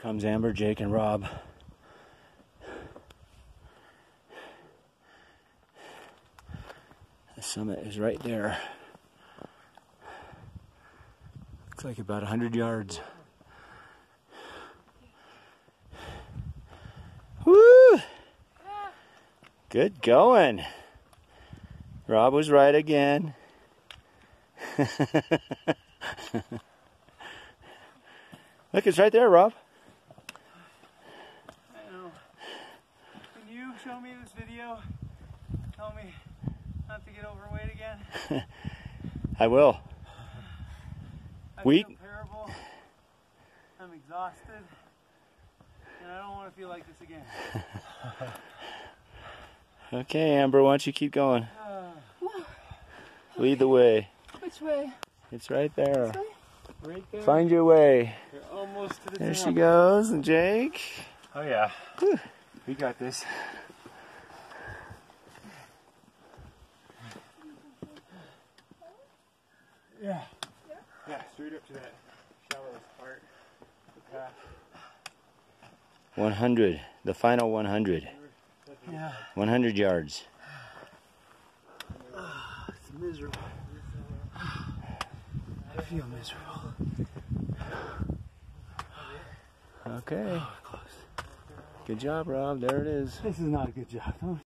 comes Amber, Jake, and Rob. The summit is right there. Looks like about 100 yards. Woo! Good going. Rob was right again. Look, it's right there, Rob. I know. Can you show me this video? Tell me not to get overweight again. I will. I We- feel terrible. I'm exhausted. And I don't want to feel like this again. Okay, Amber, why don't you keep going? Uh, Lead the way. Which way? It's right there. right there. Find your way. You're almost to the There top. she goes, and Jake. Oh yeah. Whew. We got this. Yeah. Yeah, straight up to that shallowest part the path. 100. The final 100. Yeah. 100 yards. Ah, it's miserable. I feel miserable. Okay. Oh, Good job, Rob. There it is. This is not a good job. Don't